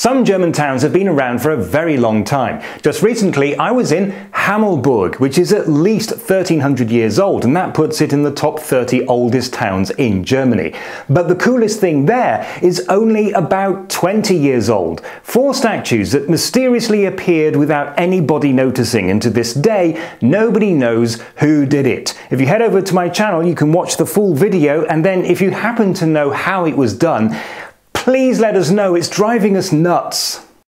Some German towns have been around for a very long time. Just recently, I was in Hammelburg, which is at least 1300 years old, and that puts it in the top 30 oldest towns in Germany. But the coolest thing there is only about 20 years old. Four statues that mysteriously appeared without anybody noticing, and to this day, nobody knows who did it. If you head over to my channel, you can watch the full video, and then if you happen to know how it was done, Please let us know, it's driving us nuts.